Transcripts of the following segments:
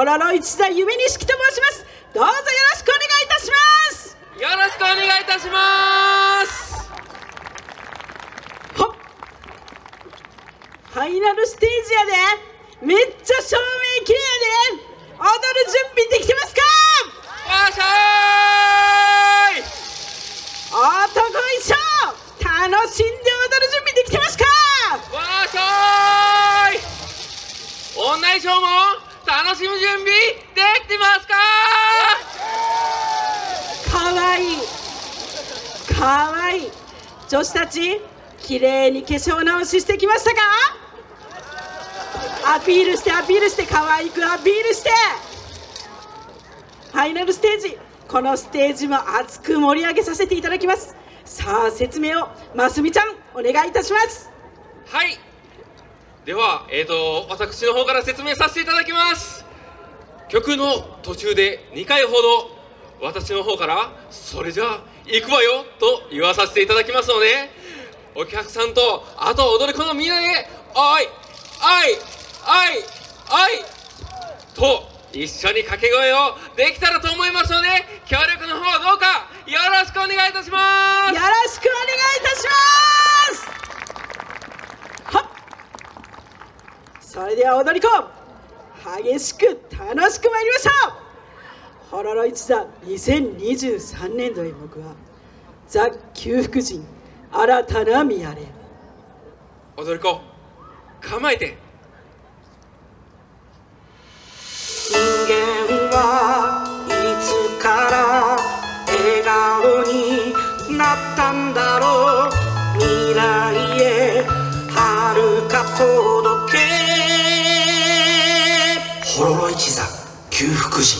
ホロロ一座夢錦と申します。どうぞよろしくお願いいたします。よろしくお願いいたします。ファイナルステージやで。めっちゃ照明綺麗やで。踊る準備できてますか。わっしゃーい。男衣装。楽しんで踊る準備できてますか。わっしゃーい。女衣装も楽しむ準備できてますか？かわい。いかわいい。女子たち綺麗に化粧直ししてきましたか？アピールしてアピールして可愛くアピールして。ファイナルステージ。このステージも熱く盛り上げさせていただきます。さあ説明をますみちゃんお願いいたします。はいではえーと私の方から説明させていただきます。曲の途中で2回ほど私の方から「それじゃあ行くわよ」と言わさせていただきますのでお客さんとあと踊り子のみんなで「おいおいおいおい」と一緒に掛け声をできたらと思いますので協力の方どうかよろしくお願いいたします。よろしくお願いいたしますはっそれでは踊り子激しく楽しく参りましょう。ホロロ一座2023年度演目はザ・救福神新たな見やれ。踊り子構えて。人間一座旧福神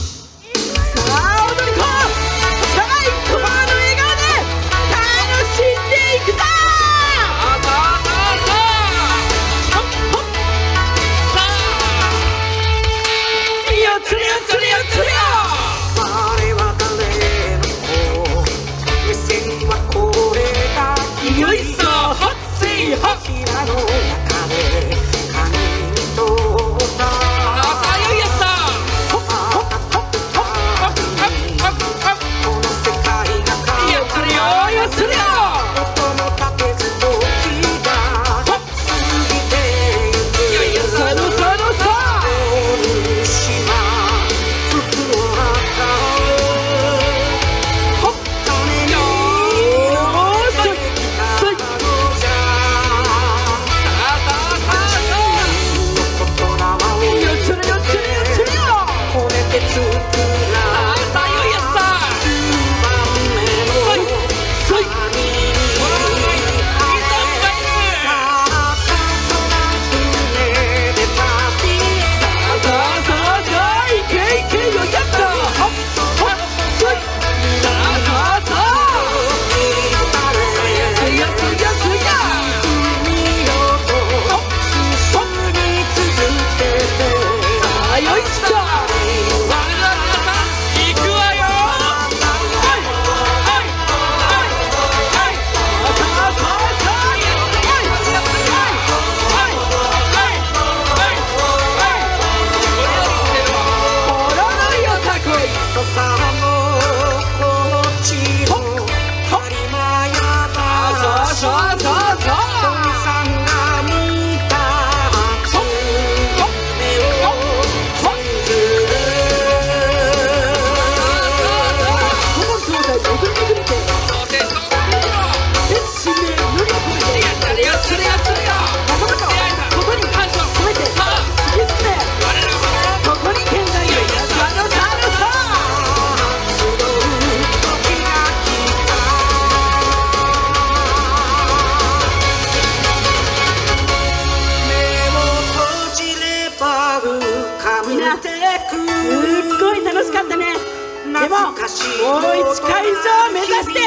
ももう1会場目指して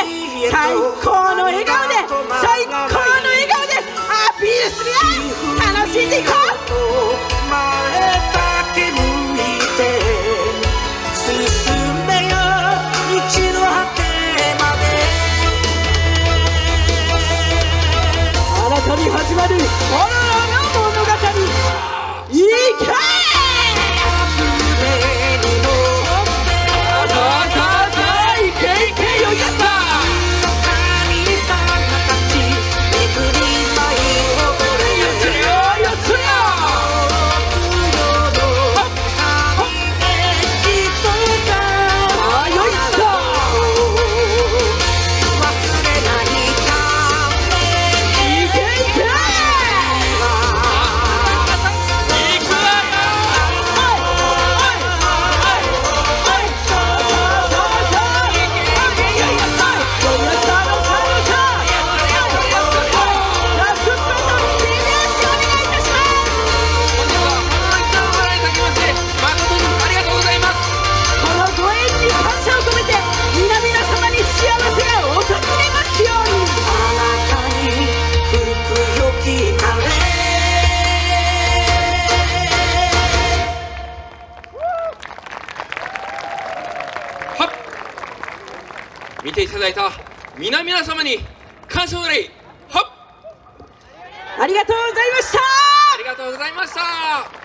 最高の笑顔で最高の笑顔でアピールするよ楽しんでいこう。始まるホロロの物語いけ「いただいた皆々様に感謝の礼はっありがとうございました。ありがとうございました